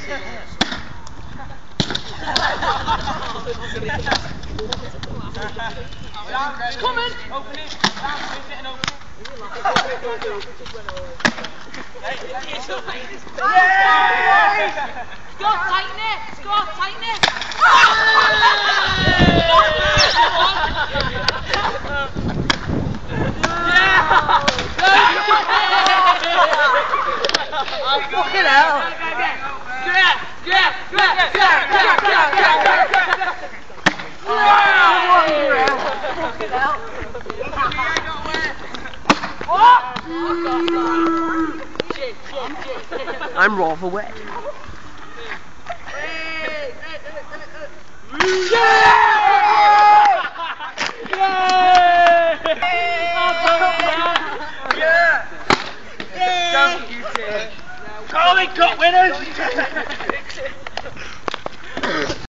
It's coming! Open it. Get an open. Yeah! Scott, tighten it! Scott, tighten it! Fucking hell! I'm rather wet. Carling Cup winners!